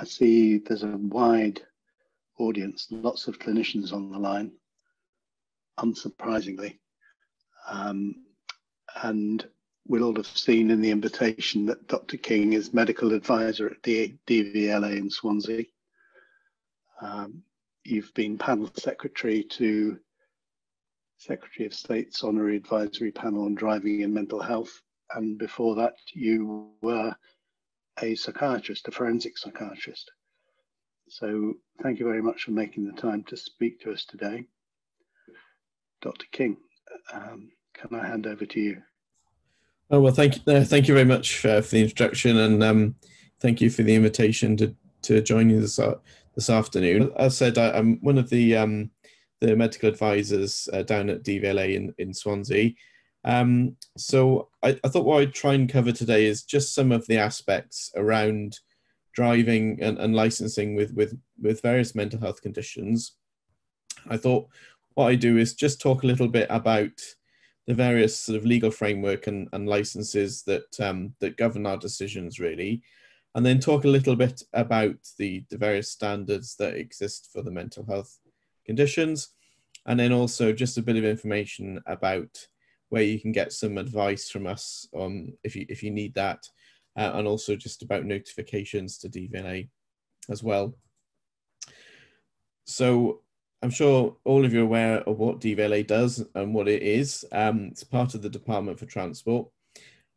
I see there's a wide audience, lots of clinicians on the line, unsurprisingly. Um, and we'll all have seen in the invitation that Dr. King is medical advisor at DVLA in Swansea. Um, you've been panel secretary to Secretary of State's Honorary Advisory Panel on Driving and Mental Health. And before that, you were a psychiatrist, a forensic psychiatrist. So thank you very much for making the time to speak to us today. Dr. King, um, can I hand over to you? Oh, well, thank you. Uh, thank you very much uh, for the introduction and um, thank you for the invitation to, to join you this, uh, this afternoon. As I said, I, am one of the, um, the medical advisors uh, down at DVLA in, in Swansea. Um, so I, I, thought what I'd try and cover today is just some of the aspects around driving and, and licensing with, with, with various mental health conditions. I thought what I do is just talk a little bit about the various sort of legal framework and, and licenses that um, that govern our decisions really, and then talk a little bit about the, the various standards that exist for the mental health conditions, and then also just a bit of information about where you can get some advice from us on if you if you need that, uh, and also just about notifications to DVLA as well. So I'm sure all of you are aware of what DVLA does and what it is. Um, it's part of the Department for Transport.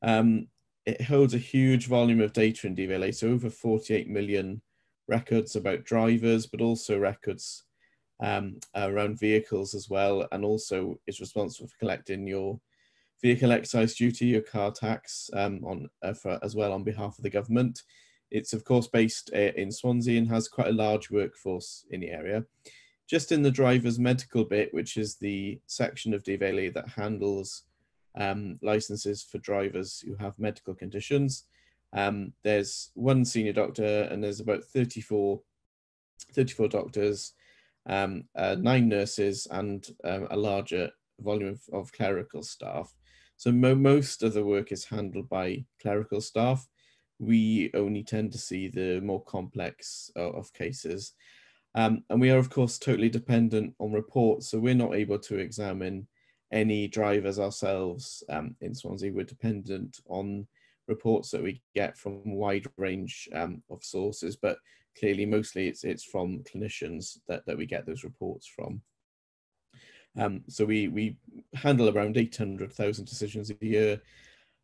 Um, it holds a huge volume of data in DVLA, so over 48 million records about drivers, but also records um, around vehicles as well, and also is responsible for collecting your vehicle excise duty, your car tax, um, on uh, for, as well on behalf of the government. It's of course based uh, in Swansea and has quite a large workforce in the area. Just in the driver's medical bit, which is the section of DVLA that handles um, licenses for drivers who have medical conditions, um, there's one senior doctor and there's about 34, 34 doctors, um, uh, nine nurses and um, a larger volume of, of clerical staff. So mo most of the work is handled by clerical staff. We only tend to see the more complex uh, of cases. Um, and we are, of course, totally dependent on reports. So we're not able to examine any drivers ourselves um, in Swansea. We're dependent on reports that we get from a wide range um, of sources, but clearly mostly it's, it's from clinicians that, that we get those reports from. Um, so we, we handle around 800,000 decisions a year.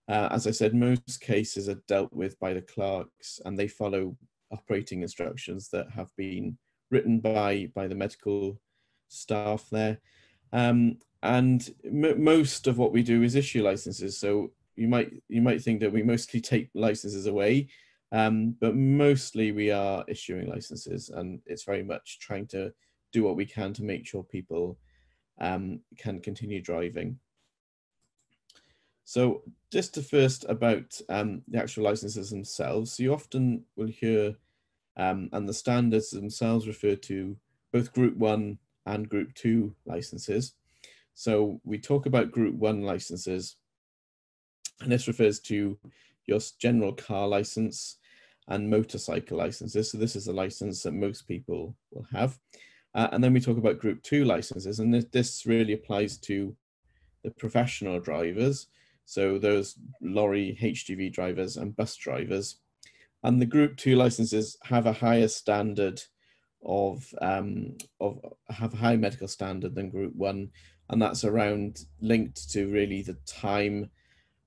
Uh, as I said, most cases are dealt with by the clerks and they follow operating instructions that have been written by by the medical staff there. Um, and most of what we do is issue licenses. So you might you might think that we mostly take licenses away, um, but mostly we are issuing licenses, and it's very much trying to do what we can to make sure people um, can continue driving. So just to first about um, the actual licenses themselves, so you often will hear um, and the standards themselves refer to both Group 1 and Group 2 licenses. So we talk about Group 1 licenses, and this refers to your general car license and motorcycle licenses. So this is a license that most people will have. Uh, and then we talk about Group 2 licenses, and this, this really applies to the professional drivers. So those lorry, HGV drivers and bus drivers and the Group Two licenses have a higher standard of um, of have a high medical standard than Group One, and that's around linked to really the time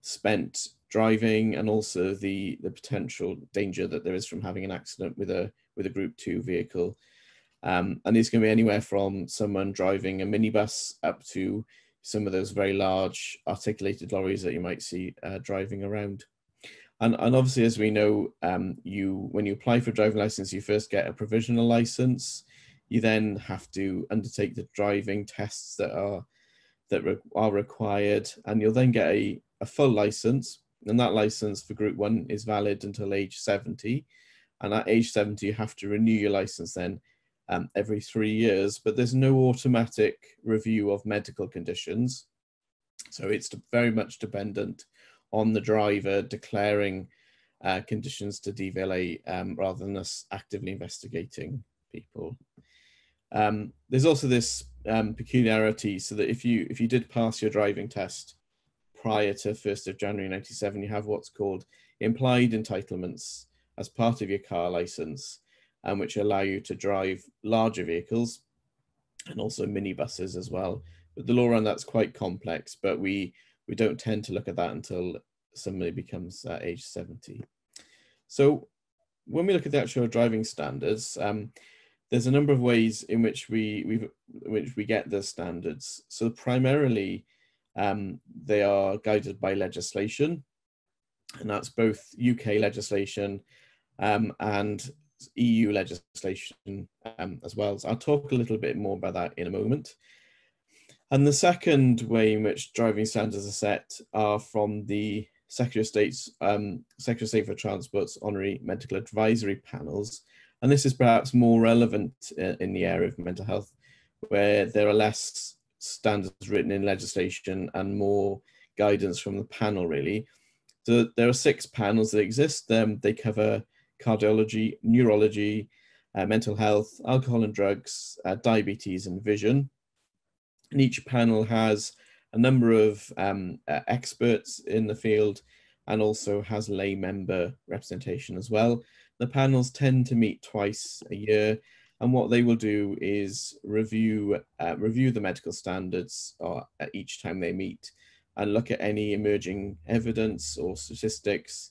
spent driving and also the the potential danger that there is from having an accident with a with a Group Two vehicle. Um, and it's going to be anywhere from someone driving a minibus up to some of those very large articulated lorries that you might see uh, driving around. And, and obviously, as we know, um, you when you apply for a driving license, you first get a provisional license. You then have to undertake the driving tests that are that re are required, and you'll then get a, a full license. And that license for Group One is valid until age 70. And at age 70, you have to renew your license then um, every three years. But there's no automatic review of medical conditions, so it's very much dependent on the driver declaring uh, conditions to DVLA um, rather than us actively investigating people. Um, there's also this um, peculiarity so that if you if you did pass your driving test prior to 1st of January 97, you have what's called implied entitlements as part of your car license, and um, which allow you to drive larger vehicles and also minibuses as well. But the law around that's quite complex, but we we don't tend to look at that until somebody becomes uh, age 70. So when we look at the actual driving standards, um, there's a number of ways in which we we which we get the standards. So primarily, um, they are guided by legislation, and that's both UK legislation um, and EU legislation um, as well. So I'll talk a little bit more about that in a moment. And the second way in which driving standards are set are from the Secretary of State's um, Secretary of State for Transport's honorary medical advisory panels. And this is perhaps more relevant in, in the area of mental health, where there are less standards written in legislation and more guidance from the panel, really. So there are six panels that exist. Um, they cover cardiology, neurology, uh, mental health, alcohol and drugs, uh, diabetes, and vision. And each panel has a number of um, uh, experts in the field and also has lay member representation as well. The panels tend to meet twice a year and what they will do is review uh, review the medical standards uh, each time they meet and look at any emerging evidence or statistics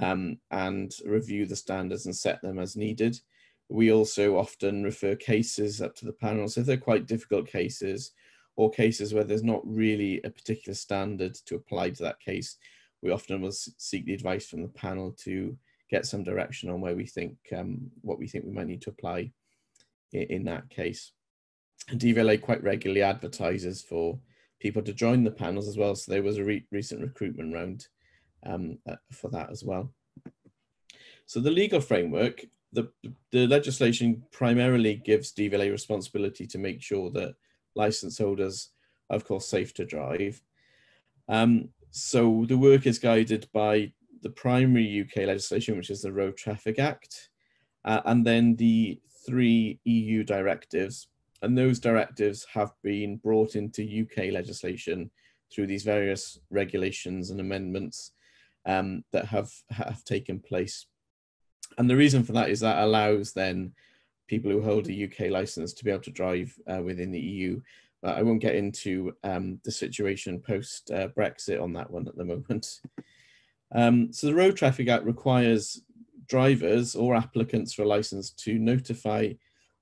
um, and review the standards and set them as needed. We also often refer cases up to the panel. So if they're quite difficult cases or cases where there's not really a particular standard to apply to that case, we often will seek the advice from the panel to get some direction on where we think, um, what we think we might need to apply in, in that case. And DVLA quite regularly advertises for people to join the panels as well. So there was a re recent recruitment round um, uh, for that as well. So the legal framework, the, the legislation primarily gives DVLA responsibility to make sure that license holders are of course safe to drive. Um, so the work is guided by the primary UK legislation, which is the Road Traffic Act, uh, and then the three EU directives. And those directives have been brought into UK legislation through these various regulations and amendments um, that have, have taken place. And the reason for that is that allows then people who hold a UK license to be able to drive uh, within the EU. But I won't get into um, the situation post uh, Brexit on that one at the moment. Um, so the Road Traffic Act requires drivers or applicants for a license to notify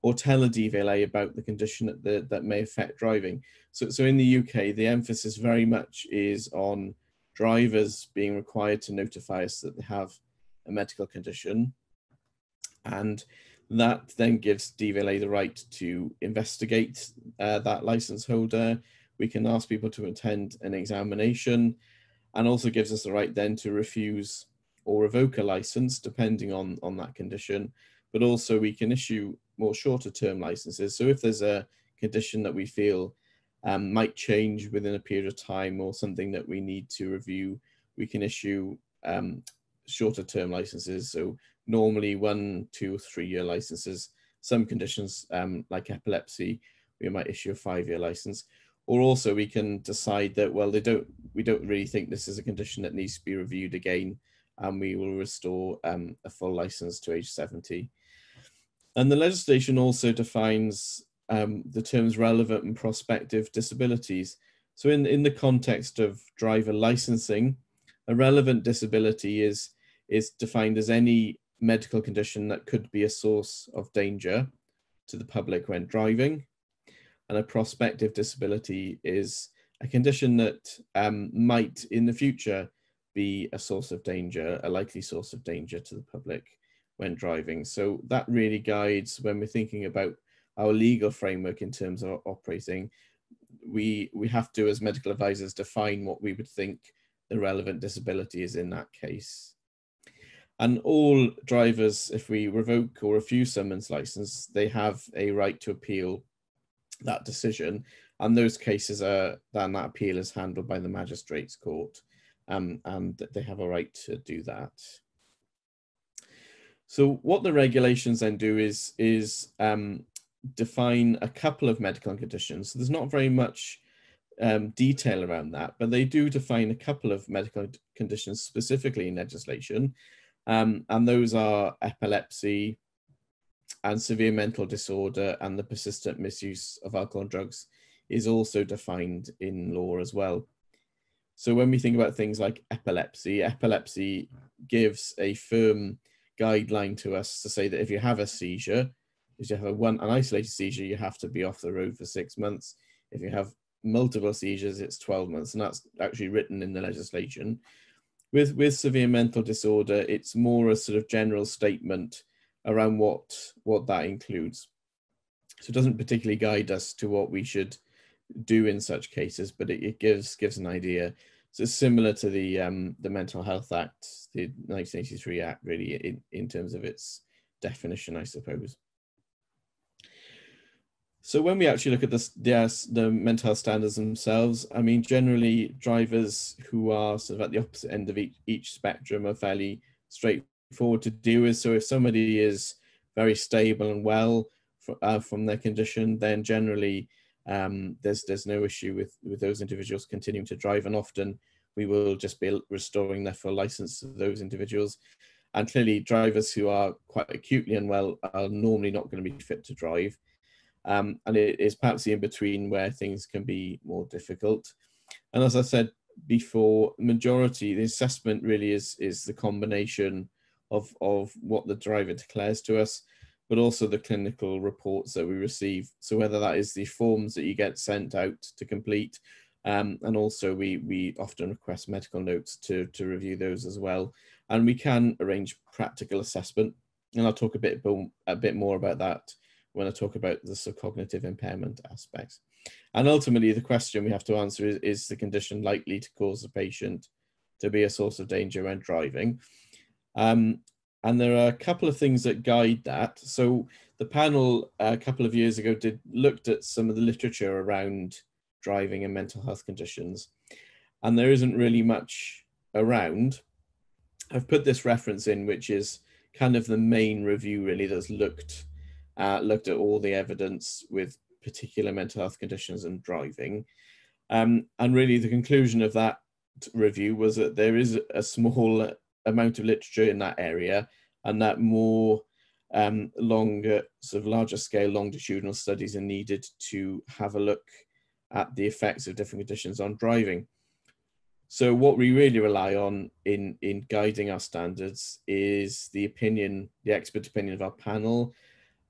or tell a DVLA about the condition that, the, that may affect driving. So, so in the UK, the emphasis very much is on drivers being required to notify us that they have a medical condition. And that then gives DVLA the right to investigate uh, that license holder. We can ask people to attend an examination and also gives us the right then to refuse or revoke a license depending on, on that condition. But also we can issue more shorter term licenses. So if there's a condition that we feel um, might change within a period of time or something that we need to review, we can issue um, shorter term licenses. So normally one, two, three year licenses. Some conditions um, like epilepsy, we might issue a five year license. Or also we can decide that, well, they don't, we don't really think this is a condition that needs to be reviewed again and we will restore um, a full license to age 70. And the legislation also defines um, the terms relevant and prospective disabilities. So in, in the context of driver licensing, a relevant disability is, is defined as any medical condition that could be a source of danger to the public when driving. And a prospective disability is a condition that um, might in the future be a source of danger, a likely source of danger to the public when driving. So that really guides when we're thinking about our legal framework in terms of operating. We we have to, as medical advisors, define what we would think the relevant disability is in that case. And all drivers, if we revoke or refuse someone's license, they have a right to appeal that decision. And those cases are then that appeal is handled by the magistrates court um, and they have a right to do that. So what the regulations then do is is um, define a couple of medical conditions. So there's not very much um, detail around that, but they do define a couple of medical conditions specifically in legislation. Um, and those are epilepsy and severe mental disorder and the persistent misuse of alcohol and drugs is also defined in law as well. So when we think about things like epilepsy, epilepsy gives a firm guideline to us to say that if you have a seizure, if you have a one an isolated seizure, you have to be off the road for six months. If you have multiple seizures, it's 12 months, and that's actually written in the legislation. With with severe mental disorder, it's more a sort of general statement around what what that includes. So it doesn't particularly guide us to what we should do in such cases, but it, it gives gives an idea. So similar to the um, the Mental Health Act, the 1983 Act, really, in, in terms of its definition, I suppose. So when we actually look at this, the, the mental health standards themselves, I mean, generally drivers who are sort of at the opposite end of each, each spectrum are fairly straightforward to deal with. So if somebody is very stable and well for, uh, from their condition, then generally um, there's there's no issue with with those individuals continuing to drive, and often we will just be restoring their full license to those individuals. And clearly, drivers who are quite acutely unwell are normally not going to be fit to drive. Um, and it is perhaps the in between where things can be more difficult. And as I said before, majority the assessment really is is the combination of of what the driver declares to us but also the clinical reports that we receive. So whether that is the forms that you get sent out to complete, um, and also we we often request medical notes to to review those as well. And we can arrange practical assessment, and I'll talk a bit a bit more about that when I talk about the cognitive impairment aspects. And ultimately, the question we have to answer is: Is the condition likely to cause the patient to be a source of danger when driving? Um, and there are a couple of things that guide that. So the panel a couple of years ago did looked at some of the literature around driving and mental health conditions, and there isn't really much around. I've put this reference in, which is kind of the main review really that's looked uh, looked at all the evidence with particular mental health conditions and driving. Um, and really the conclusion of that review was that there is a small amount of literature in that area and that more um, longer, sort of larger scale longitudinal studies are needed to have a look at the effects of different conditions on driving. So what we really rely on in, in guiding our standards is the opinion, the expert opinion of our panel,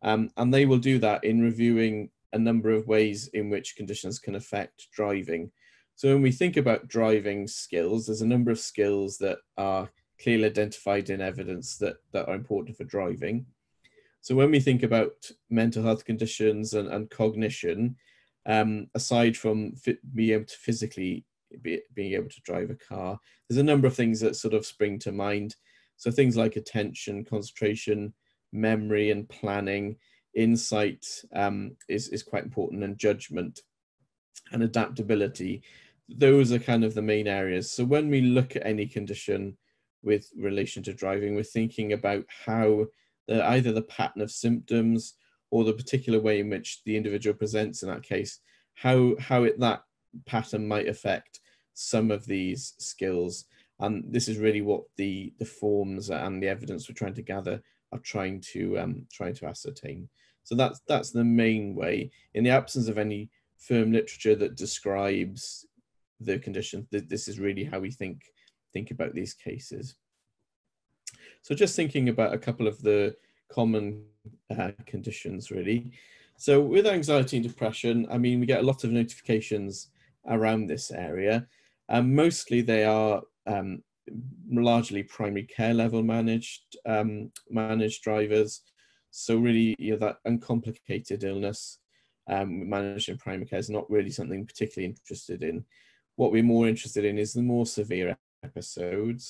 um, and they will do that in reviewing a number of ways in which conditions can affect driving. So when we think about driving skills, there's a number of skills that are clearly identified in evidence that, that are important for driving. So when we think about mental health conditions and, and cognition, um, aside from being able to physically be, being able to drive a car, there's a number of things that sort of spring to mind. So things like attention, concentration, memory and planning, insight um, is, is quite important and judgment and adaptability. Those are kind of the main areas. So when we look at any condition, with relation to driving. We're thinking about how the, either the pattern of symptoms or the particular way in which the individual presents in that case, how, how it, that pattern might affect some of these skills. And this is really what the, the forms and the evidence we're trying to gather are trying to um, trying to ascertain. So that's that's the main way. In the absence of any firm literature that describes the condition, this is really how we think think about these cases. So just thinking about a couple of the common uh, conditions really. So with anxiety and depression, I mean, we get a lot of notifications around this area. Um, mostly they are um, largely primary care level managed um, managed drivers. So really, you know, that uncomplicated illness um, managed in primary care is not really something particularly interested in. What we're more interested in is the more severe episodes.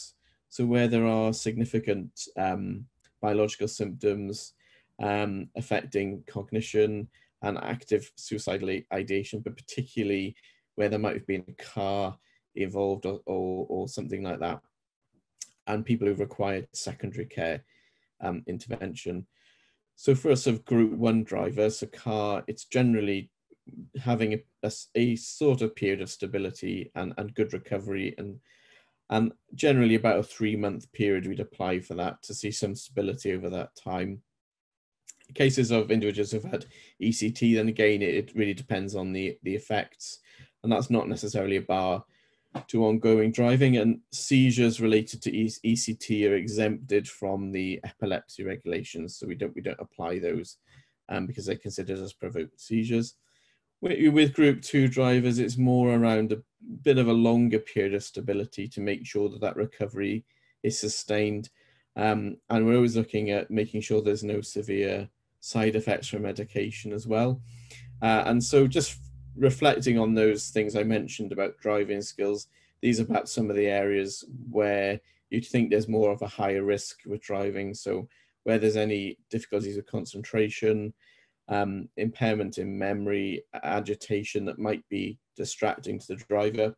So where there are significant um, biological symptoms um, affecting cognition and active suicidal ideation, but particularly where there might have been a car involved or, or, or something like that, and people who've required secondary care. um, intervention. So for a sort of group one driver, so car, it's generally having a, a, a, sort of period of stability and, and good recovery and and generally about a three month period we'd apply for that to see some stability over that time. Cases of individuals who've had ect then again it, really depends on the the effects. And that's not necessarily a bar to ongoing driving and seizures related to ECT are exempted from the epilepsy regulations so we don't we don't apply those um, because they're considered as provoked seizures. With group two drivers, it's more around a bit of a longer period of stability to make sure that that recovery is sustained. Um, and we're always looking at making sure there's no severe side effects from medication as well. Uh, and so just reflecting on those things I mentioned about driving skills, these are perhaps some of the areas where you'd think there's more of a higher risk with driving. So where there's any difficulties with concentration, um, impairment in memory, agitation that might be distracting to the driver,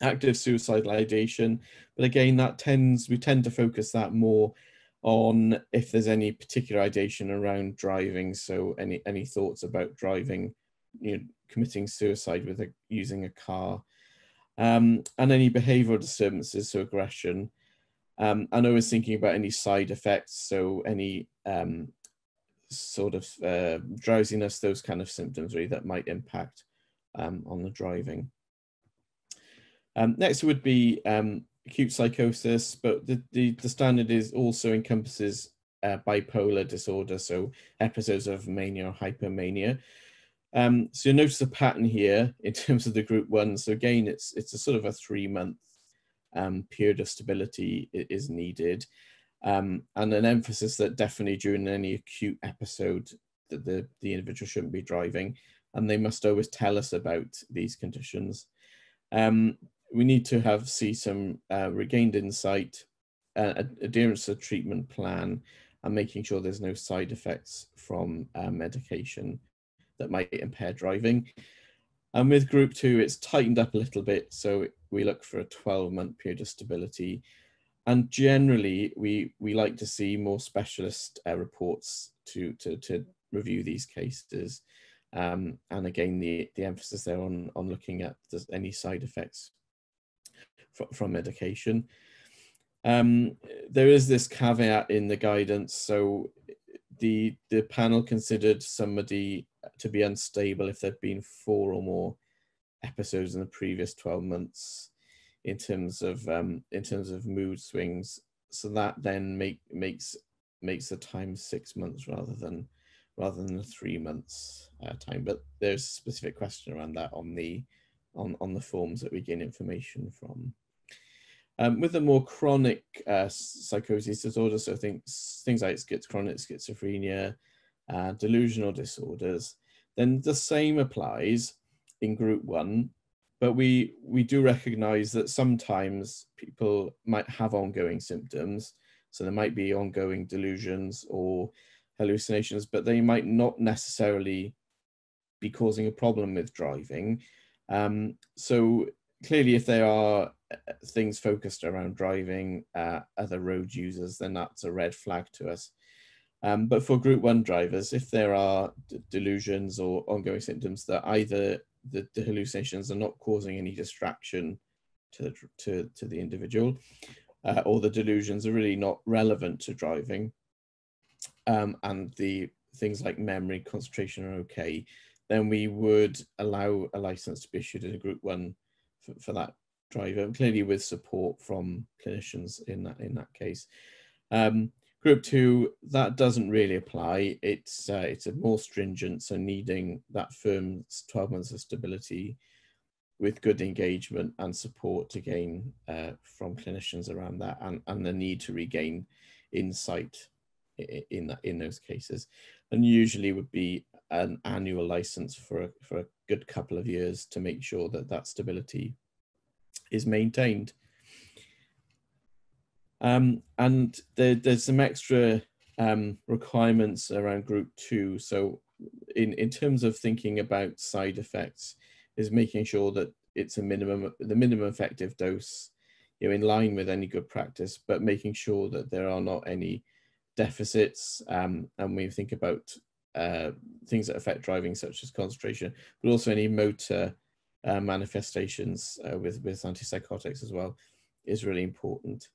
active suicidal ideation. But again, that tends we tend to focus that more on if there's any particular ideation around driving. So any any thoughts about driving, you know, committing suicide with a, using a car, um, and any behavioural disturbances, so aggression. Um, and always thinking about any side effects, so any um, sort of uh, drowsiness, those kind of symptoms really that might impact um, on the driving. Um, next would be um, acute psychosis, but the, the, the, standard is also encompasses uh, bipolar disorder, so episodes of mania or hypomania. Um, so you notice a pattern here in terms of the group one. So again, it's it's a sort of a three month um, period of stability is needed um, and an emphasis that definitely during any acute episode that the, the individual shouldn't be driving and they must always tell us about these conditions. Um, we need to have see some uh, regained insight, uh, adherence to treatment plan, and making sure there's no side effects from uh, medication that might impair driving. And with group two, it's tightened up a little bit. So we look for a 12 month period of stability and generally we we like to see more specialist uh, reports to to to review these cases. Um, and again the the emphasis there on on looking at any side effects from medication. Um, there is this caveat in the guidance. So the the panel considered somebody to be unstable if there'd been four or more episodes in the previous 12 months in terms of um, in terms of mood swings. So that then make makes makes the time six months rather than rather than three months uh, time. But there's a specific question around that on the on on the forms that we gain information from. Um, with the more chronic uh, psychosis disorders, so things things like schizophrenic schizophrenia, uh, delusional disorders, then the same applies in group one but we we do recognize that sometimes people might have ongoing symptoms. So there might be ongoing delusions or hallucinations but they might not necessarily be causing a problem with driving. Um, so clearly if there are uh, things focused around driving uh, other road users then that's a red flag to us. Um, but for group one drivers if there are delusions or ongoing symptoms that either the, the hallucinations are not causing any distraction to the, to, to the individual, uh, or the delusions are really not relevant to driving, um, and the things like memory, concentration are okay, then we would allow a license to be issued in a group one for, for that driver, clearly with support from clinicians in that in that case. Um, Group two, that doesn't really apply. It's uh, it's a more stringent, so needing that firm's 12 months of stability with good engagement and support again uh, from clinicians around that, and, and the need to regain insight in that in those cases, and usually would be an annual license for a, for a good couple of years to make sure that that stability is maintained. Um, and there, there's some extra um, requirements around group two. So in, in terms of thinking about side effects is making sure that it's a minimum, the minimum effective dose, you know, in line with any good practice, but making sure that there are not any deficits, um, and we think about uh, things that affect driving, such as concentration, but also any motor uh, manifestations uh, with with antipsychotics as well, is really important.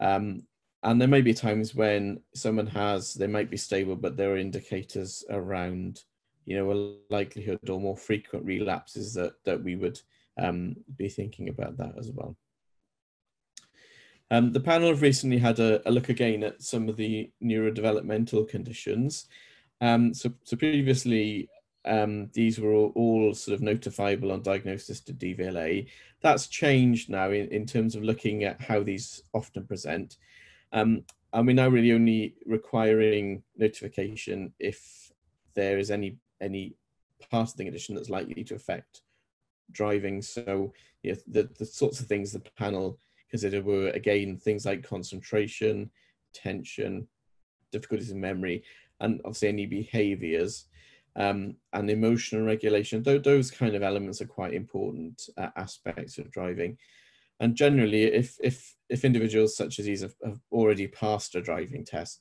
Um, and there may be times when someone has they might be stable, but there are indicators around, you know, a likelihood or more frequent relapses that that we would um, be thinking about that as well. Um, the panel have recently had a, a, look again at some of the neurodevelopmental conditions. Um, so, so, previously, um, these were all, all, sort of notifiable on diagnosis to DVLA. That's changed now in, in terms of looking at how these often present. Um, and we're now really only requiring notification if there is any any part of the condition that's likely to affect driving. So yeah, the, the sorts of things the panel considered were again things like concentration, tension, difficulties in memory, and obviously any behaviors um, and emotional regulation. Th those kind of elements are quite important uh, aspects of driving. And generally, if if if individuals such as these have, have already passed a driving test,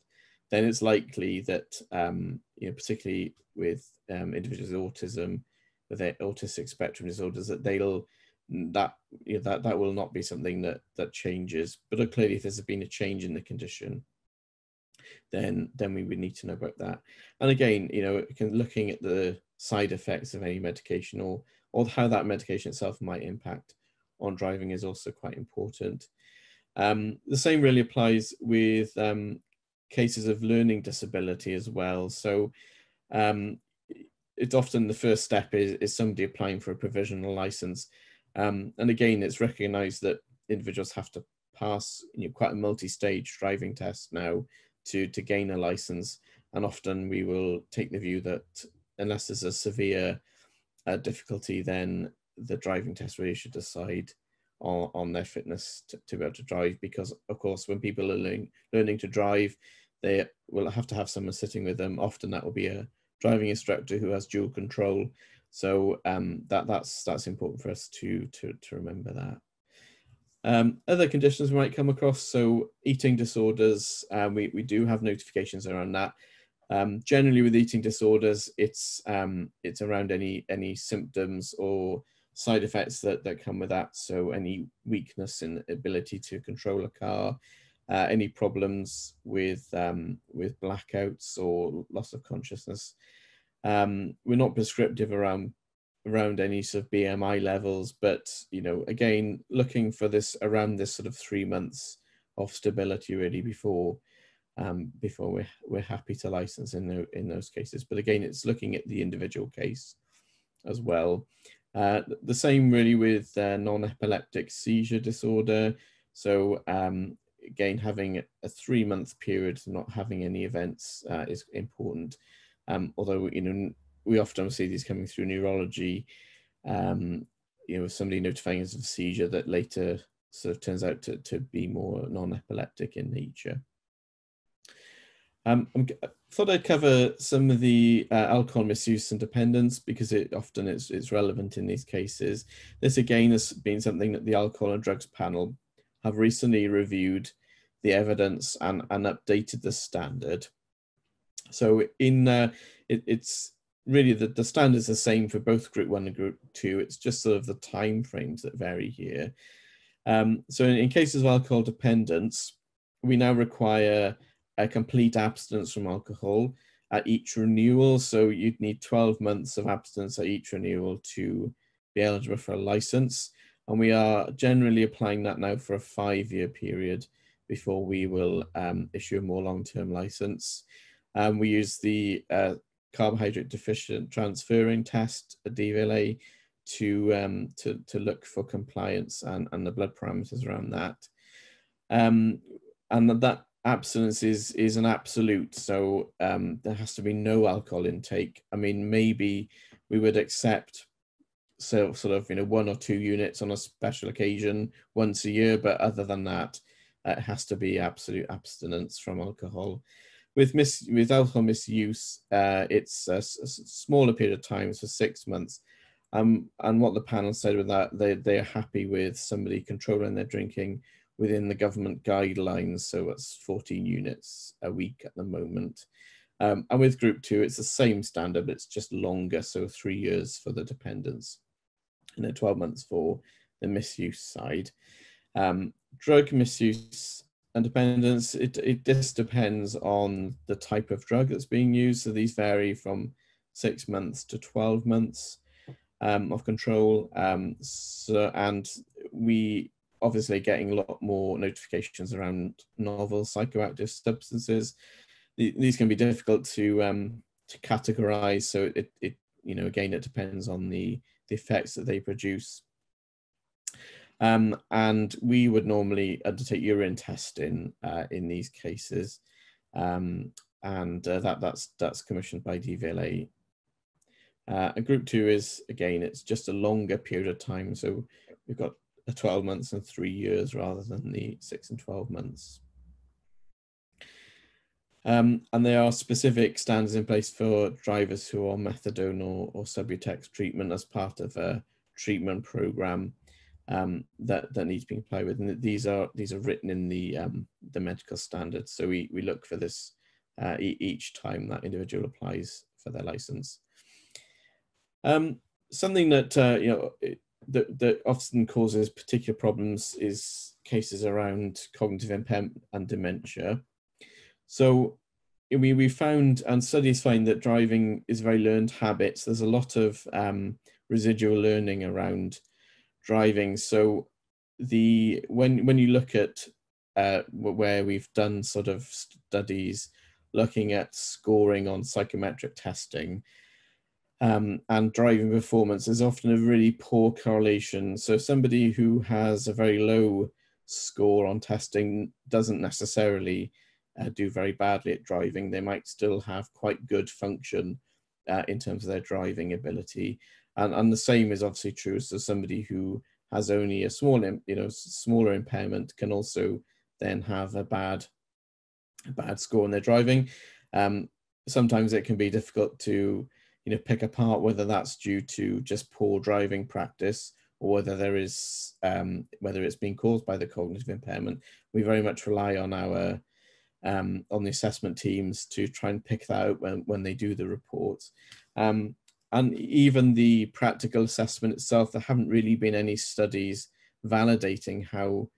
then it's likely that um, you know, particularly with um, individuals with autism, with their autistic spectrum disorders, that they'll that you know, that that will not be something that that changes. But clearly, if there's been a change in the condition, then then we would need to know about that. And again, you know, looking at the side effects of any medication or or how that medication itself might impact on driving is also quite important. Um, the same really applies with um, cases of learning disability as well. So um, it's often the first step is, is somebody applying for a provisional license. Um, and again, it's recognized that individuals have to pass you know, quite a multi-stage driving test now to, to gain a license. And often we will take the view that unless there's a severe uh, difficulty, then the driving test really should decide on, on their fitness to, to, be able to drive. Because of course, when people are learning, learning to drive, they will have to have someone sitting with them. Often that will be a driving instructor who has dual control. So um, that that's that's important for us to to to remember that. Um, other conditions we might come across, so eating disorders, um, we, we do have notifications around that. Um, generally with eating disorders, it's um, it's around any any symptoms or side effects that, that come with that. So any weakness in ability to control a car, uh, any problems with um, with blackouts or loss of consciousness. Um, we're not prescriptive around around any sort of BMI levels, but you know, again, looking for this around this sort of three months of stability really before um, before we're we're happy to license in the, in those cases. But again, it's looking at the individual case as well. Uh, the same really with uh, non-epileptic seizure disorder. So um, again, having a three month period not having any events uh, is important. Um, although, you know, we often see these coming through neurology, um, you know, somebody notifying us of a seizure that later sort of turns out to, to be more non-epileptic in nature. Um, I thought I'd cover some of the uh, alcohol misuse and dependence because it often is, is relevant in these cases. This again has been something that the Alcohol and Drugs Panel have recently reviewed the evidence and, and updated the standard. So in uh, it, it's really the, the standard is the same for both group one and group two. It's just sort of the time frames that vary here. Um, so in, in, cases of alcohol dependence, we now require a complete abstinence from alcohol at each renewal. So you'd need 12 months of abstinence at each renewal to be eligible for a license. And we are generally applying that now for a five year period before we will um, issue a more long-term license. Um, we use the uh, carbohydrate deficient transferrin test, a DVLA, to, um, to, to look for compliance and, and the blood parameters around that. Um, and that that abstinence is, is an absolute, so um, there has to be no alcohol intake. I mean, maybe we would accept so sort of you know one or two units on a special occasion once a year but other than that uh, it has to be absolute abstinence from alcohol with mis with alcohol misuse, uh, it's a, smaller period of time, for six months. Um, and what the panel said with that, they they are happy with somebody controlling their drinking within the government guidelines. So it's 14 units a week at the moment. Um, and with group two, it's the same standard, but it's just longer. So three years for the dependents and then 12 months for the misuse side. Um, drug misuse and dependence, it, it just depends on the type of drug that's being used. So these vary from six months to 12 months um, of control. Um, so, and we obviously getting a lot more notifications around novel psychoactive substances. These can be difficult to um, to categorize. So it, it, you know, again, it depends on the, the effects that they produce. Um, and we would normally undertake urine testing uh, in these cases. Um, and uh, that, that's, that's commissioned by DVLA. Uh, and group two is, again, it's just a longer period of time. So we've got 12 months and three years rather than the six and 12 months. Um, and there are specific standards in place for drivers who are methadone or, or Subutex treatment as part of a treatment program um, that that needs to be applied with. And these are these are written in the um, the medical standards. So we we look for this uh, e each time that individual applies for their license. Um, something that uh, you know that that often causes particular problems is cases around cognitive impairment and dementia. So we we found and studies find that driving is very learned habits. There's a lot of um, residual learning around driving. So the when when you look at uh, where we've done sort of studies looking at scoring on psychometric testing um, and driving performance, there's often a really poor correlation. So somebody who has a very low score on testing doesn't necessarily uh, do very badly at driving. They might still have quite good function uh, in terms of their driving ability. And, and the same is obviously true. So somebody who has only a small, you know, smaller impairment can also then have a bad, a bad score in their driving. Um, sometimes it can be difficult to, you know, pick apart whether that's due to just poor driving practice or whether there is, um, whether it's being caused by the cognitive impairment. We very much rely on our, um, on the assessment teams to try and pick that out when, when they do the reports. Um, and even the practical assessment itself, there haven't really been any studies validating how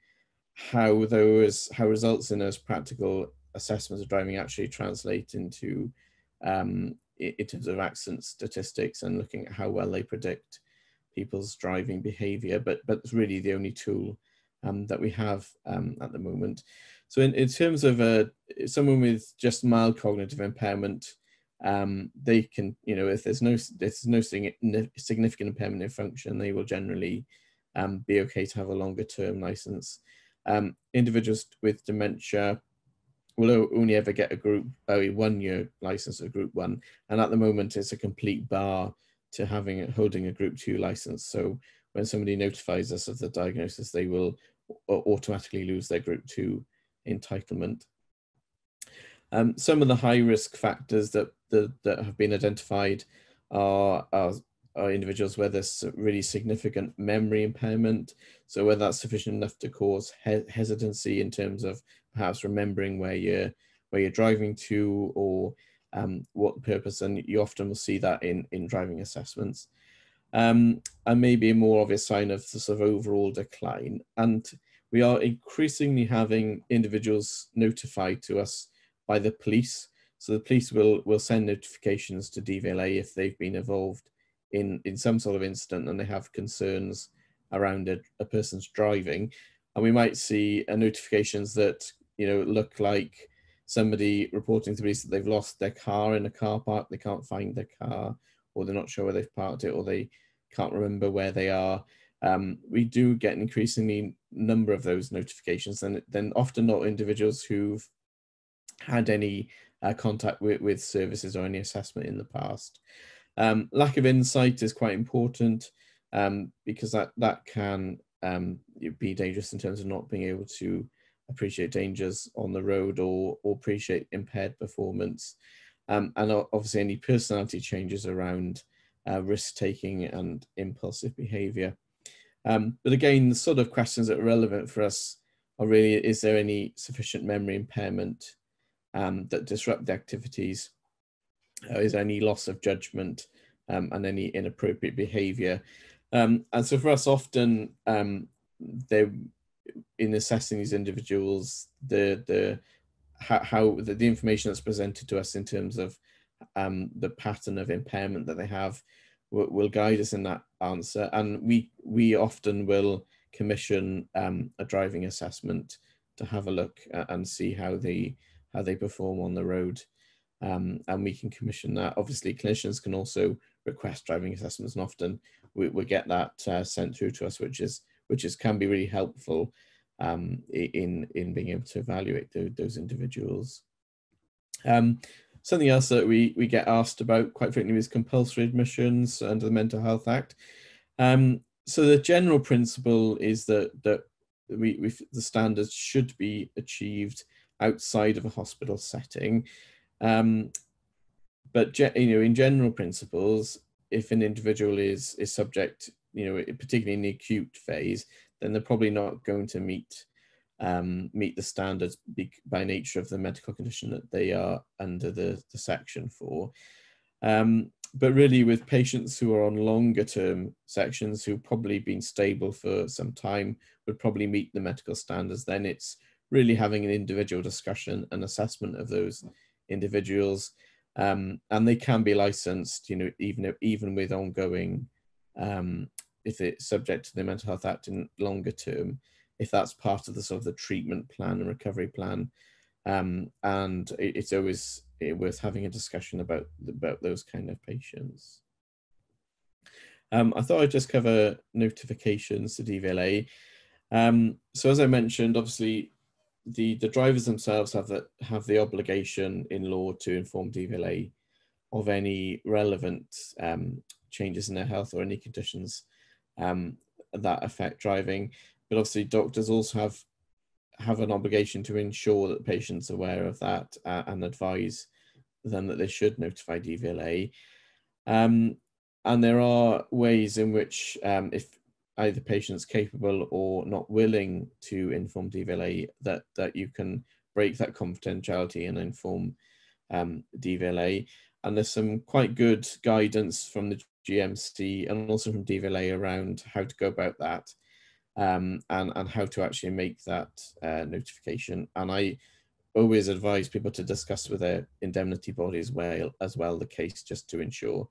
how those how results in those practical assessments of driving actually translate into um, in terms of accident statistics and looking at how well they predict people's driving behavior. But but it's really the only tool um, that we have um, at the moment. So in, in terms of uh, someone with just mild cognitive impairment, um, they can, you know, if there's no if there's no significant impairment in function, they will generally um, be okay to have a longer term license. Um, individuals with dementia will only ever get a group a one year license a group one, and at the moment it's a complete bar to having holding a group two license. So when somebody notifies us of the diagnosis, they will automatically lose their group two entitlement. Um, some of the high risk factors that, that, that have been identified are, are, are, individuals where there's really significant memory impairment. So whether that's sufficient enough to cause he hesitancy in terms of perhaps remembering where you're, where you're driving to or um, what purpose, and you often will see that in, in driving assessments. Um, and maybe a more obvious sign of the sort of overall decline. And we are increasingly having individuals notified to us by the police. So the police will will send notifications to DVLA if they've been involved in in some sort of incident and they have concerns around a, a person's driving. And we might see a notifications that you know look like somebody reporting to police that they've lost their car in a car park, they can't find their car, or they're not sure where they've parked it, or they can't remember where they are. Um, we do get an increasingly number of those notifications, and then often not individuals who've had any uh, contact with, with services or any assessment in the past. Um, lack of insight is quite important um, because that, that can um, be dangerous in terms of not being able to appreciate dangers on the road or, or appreciate impaired performance. Um, and obviously any personality changes around uh, risk taking and impulsive behavior. Um, but again, the sort of questions that are relevant for us are really is there any sufficient memory impairment um, that disrupt the activities? Uh, is any loss of judgment um, and any inappropriate behavior? Um, and so for us, often um, they, in assessing these individuals, the the how, how the, the, information that's presented to us in terms of um, the pattern of impairment that they have will, will, guide us in that answer. And we we often will commission um, a driving assessment to have a look and see how they how they perform on the road. Um, and we can commission that. Obviously, clinicians can also request driving assessments, and often we, we get that uh, sent through to us, which is which is can be really helpful um, in in being able to evaluate the, those individuals. Um, something else that we we get asked about quite frequently is compulsory admissions under the Mental Health Act. Um, so the general principle is that that we, we the standards should be achieved outside of a hospital setting. Um, but you know, in general principles, if an individual is is subject, you know, particularly in the acute phase, then they're probably not going to meet um, meet the standards by nature of the medical condition that they are under the, the section for. Um, but really with patients who are on longer term sections who've probably been stable for some time would probably meet the medical standards, then it's really having an individual discussion and assessment of those individuals. Um, and they can be licensed, you know, even even with ongoing um, if it's subject to the Mental Health Act in longer term, if that's part of the sort of the treatment plan and recovery plan. Um, and it, it's always eh, worth having a discussion about about those kind of patients. Um, I thought I'd just cover notifications to DVLA. Um, so as I mentioned, obviously the, the drivers themselves have that have the obligation in law to inform DVLA of any relevant um, changes in their health or any conditions um, that affect driving. But obviously, doctors also have have an obligation to ensure that patients are aware of that uh, and advise them that they should notify DVLA. Um, and there are ways in which, um, if either patient's capable or not willing to inform DVLA, that that you can break that confidentiality and inform um, DVLA. And there's some quite good guidance from the GMC and also from DVLA around how to go about that um, and, and how to actually make that uh, notification. And I always advise people to discuss with their indemnity body as well, as well the case just to ensure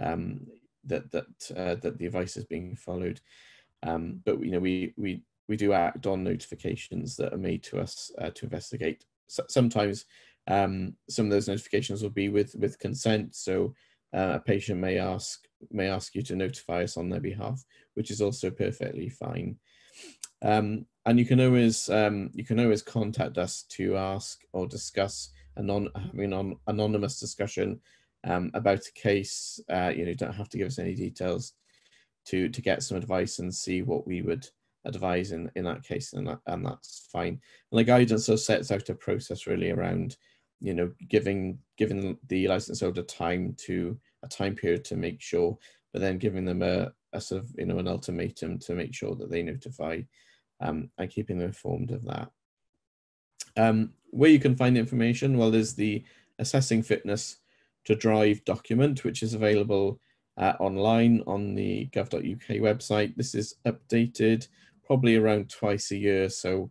um, that that uh, that the advice is being followed. Um, but you know we we we do act on notifications that are made to us uh, to investigate. So sometimes um, some of those notifications will be with with consent. So uh, a patient may ask may ask you to notify us on their behalf, which is also perfectly fine. Um, and you can always um, you can always contact us to ask or discuss anon having an anonymous discussion um, about a case. Uh, you know, don't have to give us any details to to get some advice and see what we would advise in in that case, and that, and that's fine. And the guidance also sets out a process really around you know giving giving the license holder time to a time period to make sure, but then giving them a, a sort of, you know, an ultimatum to make sure that they notify um, and keeping them informed of that. Um, where you can find the information, well, there's the assessing fitness to drive document, which is available uh, online on the gov.uk website. This is updated probably around twice a year. So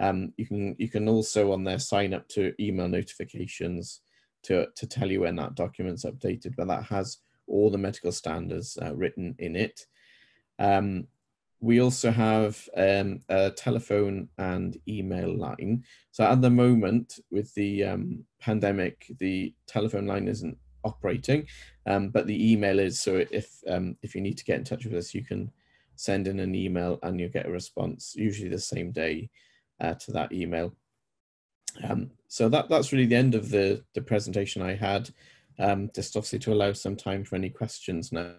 um, you can you can also on there sign up to email notifications to, to tell you when that document's updated, but that has all the medical standards uh, written in it. Um, we also have um, a telephone and email line. So at the moment, with the um, pandemic, the telephone line isn't operating, um, but the email is. So if um, if you need to get in touch with us, you can send in an email and you'll get a response, usually the same day, uh, to that email. Um, so that, that's really the end of the, the presentation I had, um, just obviously to allow some time for any questions now.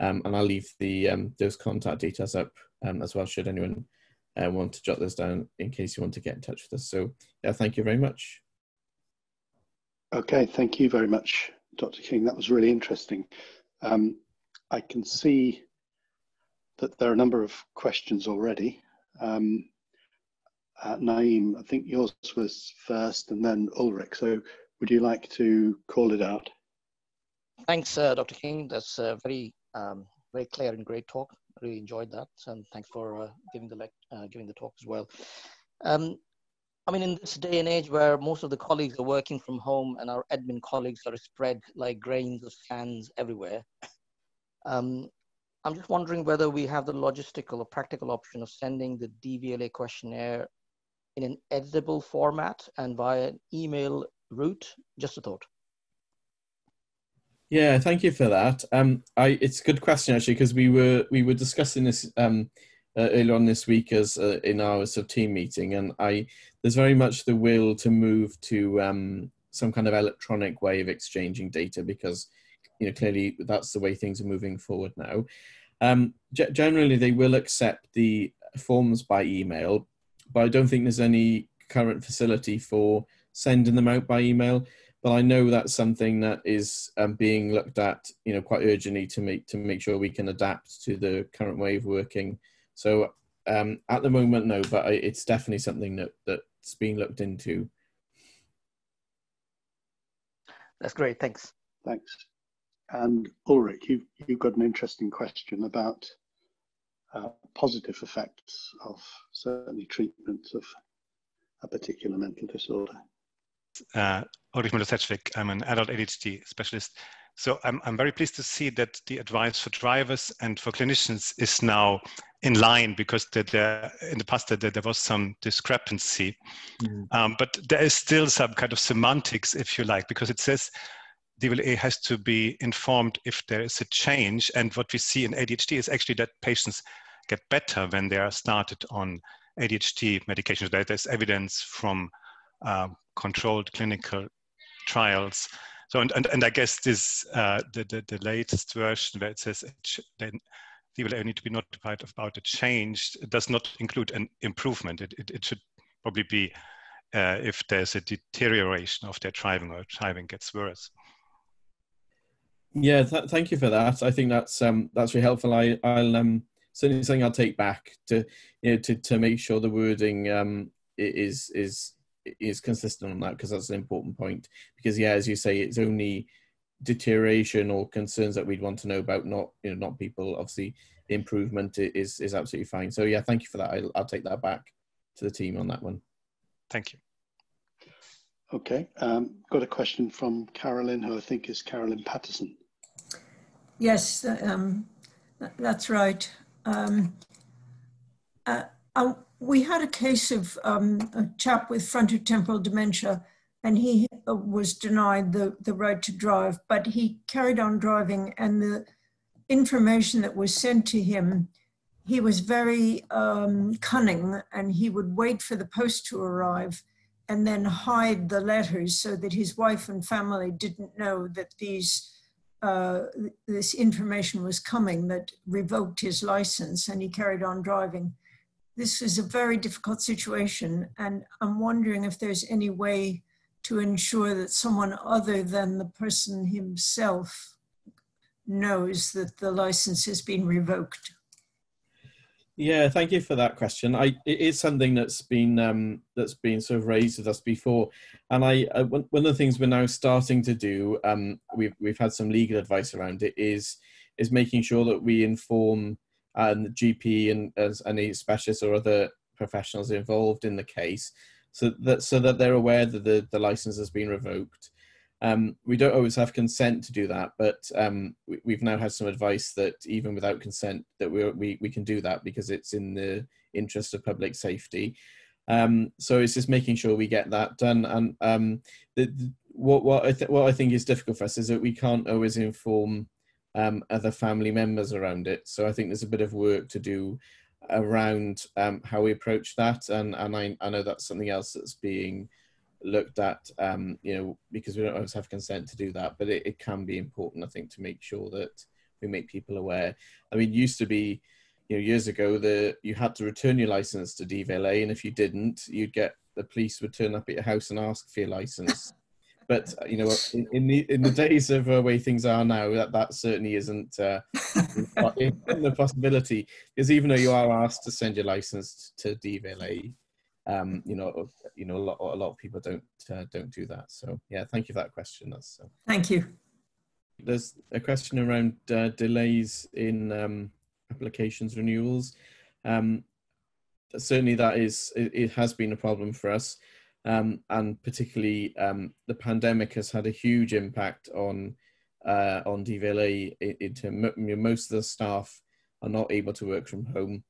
Um, and I'll leave the um, those contact details up as well, should anyone uh, want to jot those down in case you want to get in touch with us. So yeah, thank you very much. Okay, thank you very much, Dr. King. That was really interesting. Um, I can see that there are a number of questions already. Um, Uh, Naeem, I think yours was first and then Ulrich. So would you like to call it out? Thanks, uh, Dr. King. That's a very, um, very clear and great talk. Really enjoyed that. And thanks for uh, giving, the uh, giving the talk as well. Um, I mean, in this day and age where most of the colleagues are working from home and our admin colleagues are spread like grains of sands everywhere, um, I'm just wondering whether we have the logistical or practical option of sending the DVLA questionnaire in an editable format and via an email route? Just a thought. Yeah, thank you for that. Um, I, it's a good question actually because we were we were discussing this um, uh, earlier on this week as uh, in our sort of team meeting, and I there's very much the will to move to um, some kind of electronic way of exchanging data because you know clearly that's the way things are moving forward now. Um, generally, they will accept the forms by email, but I don't think there's any current facility for sending them out by email. But I know that's something that is um, being looked at, you know, quite urgently to make to make sure we can adapt to the current way of working. So um, at the moment, no, but it's definitely something that that's being looked into. That's great. Thanks. Thanks. And Ulrich, you've, you've got an interesting question about uh, positive effects of certainly treatments of a particular mental disorder. Uh, Ulrich Müller-Sedgwick, I'm an adult ADHD specialist. So I'm, I'm very pleased to see that the advice for drivers and for clinicians is now in line because the, the, in the past there, there was some discrepancy. Mm. Um, but there is still some kind of semantics, if you like, because it says DVLA has to be informed if there is a change. And what we see in ADHD is actually that patients get better when they are started on ADHD medications. There's evidence from um, controlled clinical trials. So, and, and, and I guess this, uh, the, the, the, latest version where it says then DVLA need to be notified about a change does not include an improvement. It, it, it should probably be uh, if there's a deterioration of their driving or driving gets worse. Yeah, th- thank you for that. I think that's um, that's really helpful. I, I'll um, certainly something I'll take back to you know to, to make sure the wording um, is is is consistent on that because that's an important point. Because yeah, as you say, it's only deterioration or concerns that we'd want to know about, not you know not people. Obviously, improvement is is absolutely fine. So yeah, thank you for that. I'll, I'll take that back to the team on that one. Thank you. Okay, um, got a question from Carolyn, who I think is Carolyn Patterson. Yes, um, that's right. Um, uh, uh, we had a case of um, a chap with frontotemporal dementia, and he was denied the, the right to drive, but he carried on driving, and the information that was sent to him, he was very um, cunning, and he would wait for the post to arrive and then hide the letters so that his wife and family didn't know that these uh, this information was coming that revoked his license and he carried on driving. This is a very difficult situation, and I'm wondering if there's any way to ensure that someone other than the person himself knows that the license has been revoked. Yeah, thank you for that question. I it is something that's been um, that's been sort of raised with us before, and I uh, one of the things we're now starting to do, um, we've we've had some legal advice around it, is is making sure that we inform the GP and as any specialists or other professionals involved in the case, so that so that they're aware that the the license has been revoked, um, we don't always have consent to do that, but um, we, have now had some advice that even without consent, that we, we we can do that because it's in the interest of public safety. Um, so it's just making sure we get that done. And um, the, the, what what I th- what I think is difficult for us is that we can't always inform um, other family members around it. So I think there's a bit of work to do around um, how we approach that, and and I, I know that's something else that's being looked at, um, you know, because we don't always have consent to do that, but it, it can be important, I think, to make sure that we make people aware. I mean, used to be, you know, years ago, the you had to return your license to DVLA, and if you didn't, you'd get the police would turn up at your house and ask for your license. But you know, in, in the in the days of uh, way things are now, that that certainly isn't uh, the possibility. Because even though you are asked to send your license to DVLA, um, you know, you know, a lot, a lot of people don't uh, don't do that. So yeah, thank you for that question. That's uh, Thank you. there's a question around uh, delays in um, applications renewals. Um, certainly, that is it, it, has been a problem for us, um, and particularly um, the pandemic has had a huge impact on uh, on DVLA. In term, most of the staff are not able to work from home,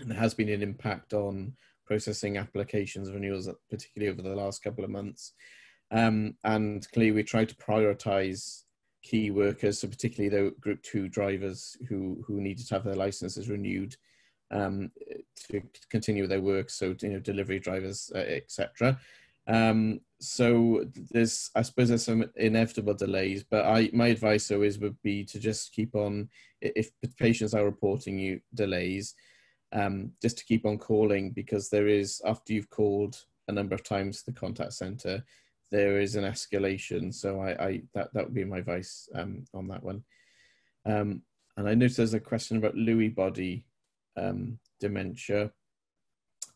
and there has been an impact on processing applications renewals, particularly over the last couple of months. Um, and clearly, we try to prioritize key workers, so particularly the group two drivers who who needed to have their licenses renewed um, to continue their work. So you know, delivery drivers, uh, etc. Um, so there's, I suppose, there's some inevitable delays. But I, my advice always would be to just keep on. If patients are reporting you delays, um, just to keep on calling because there is after you've called a number of times the contact center, there is an escalation. So I, I that that would be my advice um, on that one. Um, and I noticed there's a question about Lewy body um, dementia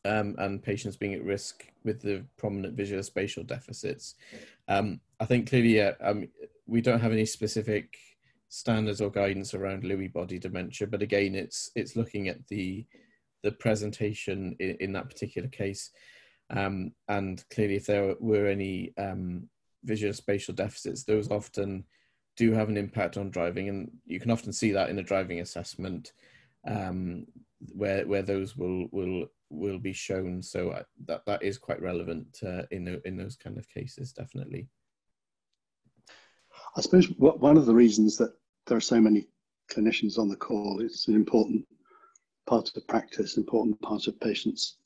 um, and patients being at risk with the prominent visual spatial deficits. Um, I think clearly, um, we don't have any specific standards or guidance around Lewy body dementia, but again, it's it's looking at the the presentation in, in that particular case, um, and clearly, if there were any um, visual spatial deficits, those often do have an impact on driving, and you can often see that in a driving assessment, um, where where those will will will be shown. So uh, that that is quite relevant uh, in in those kind of cases, definitely. I suppose one of the reasons that there are so many clinicians on the call. It's an important part of practice, important part of patients'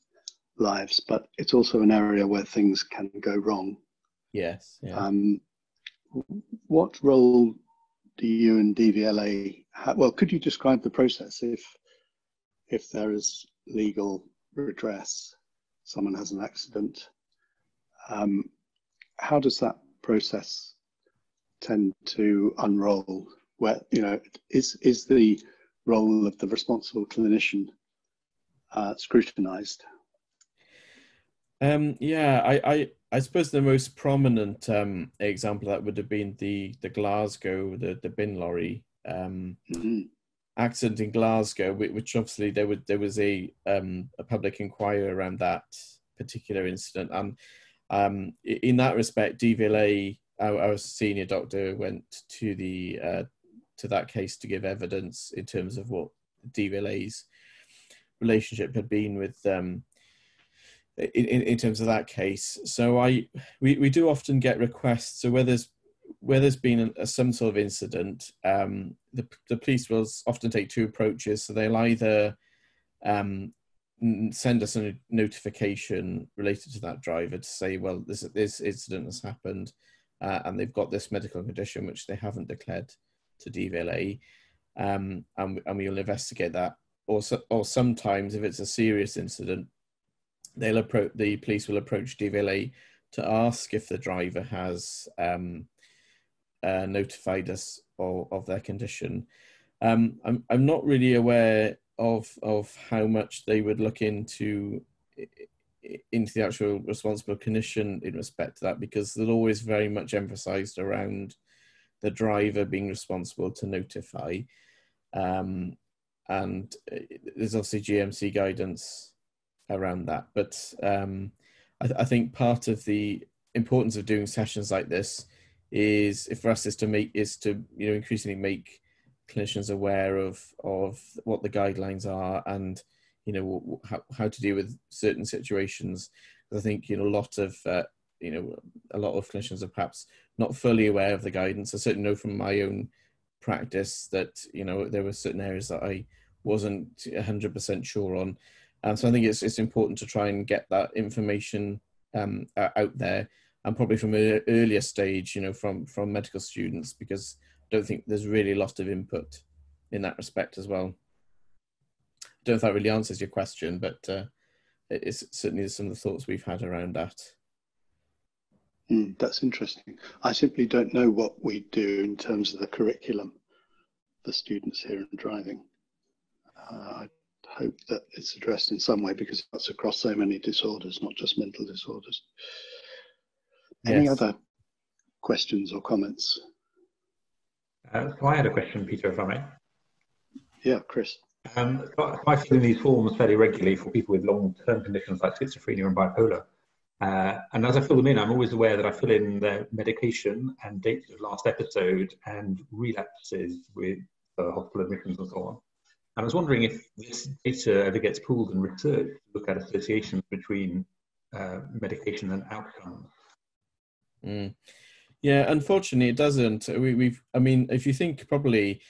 lives, but it's also an area where things can go wrong. Yes. Yeah. Um, what role do you and DVLA have? Well, could you describe the process if if there is legal redress, someone has an accident? Um, how does that process tend to unroll? where you know is is the role of the responsible clinician uh, scrutinized? Um, yeah, I, I I suppose the most prominent um, example that would have been the the Glasgow the the bin lorry um, mm-hmm. Accident in Glasgow, which obviously there was there was a um, a public inquiry around that particular incident, and um, in that respect, DVLA, our, our senior doctor, went to the uh, to that case to give evidence in terms of what DVLA's relationship had been with um, in, in terms of that case. So I we, we do often get requests. So where there's where there's been a, some sort of incident, um, the the police will often take two approaches. So they'll either um, send us a notification related to that driver to say, well, this this incident has happened, uh, and they've got this medical condition which they haven't declared to DVLA, um, and, and we'll investigate that. Or, so, or sometimes, if it's a serious incident, they'll approach the police will approach DVLA to ask if the driver has um, uh, notified us of, of their condition. Um, I'm I'm not really aware of of how much they would look into into the actual responsible clinician in respect to that because they're always very much emphasized around the driver being responsible to notify. Um, and uh, there's obviously GMC guidance around that. But um, I, th- I, think part of the importance of doing sessions like this is, if for us, is to make is to you know increasingly make clinicians aware of of what the guidelines are and you know how, how to deal with certain situations. I think you know a lot of uh, you know a lot of clinicians are perhaps not fully aware of the guidance. I certainly know from my own practice that you know there were certain areas that I wasn't 100% sure on. And so I think it's it's important to try and get that information um, out there, and probably from an earlier stage, you know, from from medical students, because I don't think there's really a lot of input in that respect as well. I don't know if that really answers your question, but uh, it's certainly some of the thoughts we've had around that. Mm, that's interesting. I simply don't know what we do in terms of the curriculum for students here in driving. Uh, I hope that it's addressed in some way because that's across so many disorders, not just mental disorders. Any Yes. other questions or comments? Uh, so I had a question, Peter, if I may. Yeah, Chris. Um, so I fill in these forms fairly regularly for people with long-term conditions like schizophrenia and bipolar. Uh, and as I fill them in, I'm always aware that I fill in their medication and dates of last episode and relapses with uh, hospital admissions and so on. And I was wondering if this data ever gets pooled and researched to look at associations between uh, medication and outcomes. Mm. Yeah, unfortunately, it doesn't. We, we've, I mean, if you think probably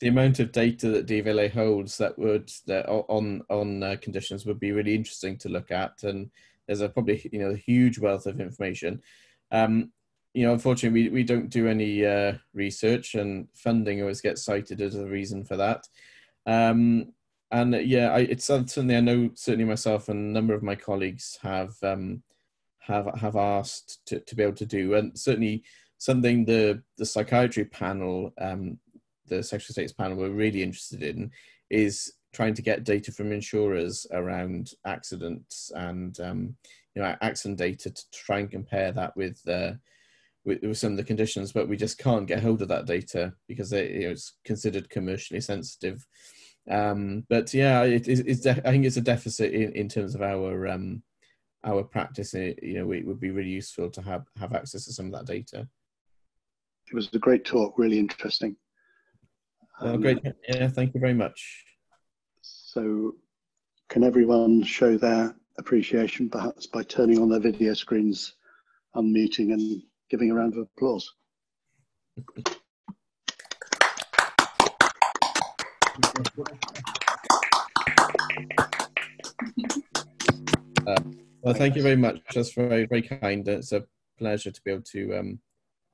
the amount of data that DVLA holds that would that on on uh, conditions would be really interesting to look at, and there's a probably you know a huge wealth of information. Um, you know, unfortunately, we, we don't do any uh, research, and funding always gets cited as a reason for that. Um, and uh, yeah, I, it's something I know certainly myself and a number of my colleagues have um, have have asked to, to be able to do, and certainly something the the psychiatry panel, um, the sexual states panel, were really interested in is trying to get data from insurers around accidents and um, you know accident data to try and compare that with, uh, with with some of the conditions, but we just can't get hold of that data because they, you know, it's considered commercially sensitive. Um, but yeah, it, it's I think it's a deficit in, in terms of our um, our practice. It, you know, it would be really useful to have have access to some of that data. It was a great talk, really interesting. Well, Um, great. Yeah, thank you very much. So, can everyone show their appreciation perhaps by turning on their video screens, unmuting, and giving a round of applause? Well, thank you very much. That's very very kind. It's a pleasure to be able to um,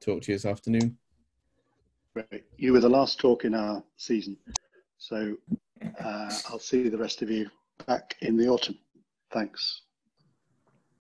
talk to you this afternoon. Great. You were the last talk in our season. So, uh, I'll see the rest of you back in the autumn. Thanks.